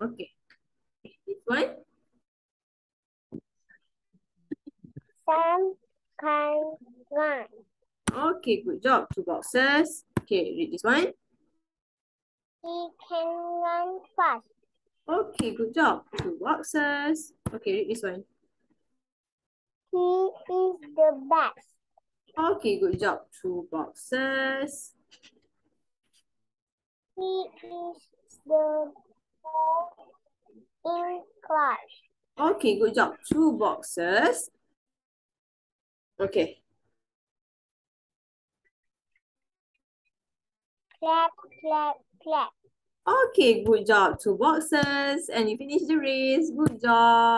Okay. This one. Sam can run. Okay, good job. Two boxes. Okay, read this one. He can run fast. Okay, good job. Two boxes. Okay, read this one. He is the best. Okay, good job. Two boxes. He is the in class. Okay, good job. Two boxes. Okay. Clap, clap, clap. Okay, good job. Two boxes. And you finish the race. Good job.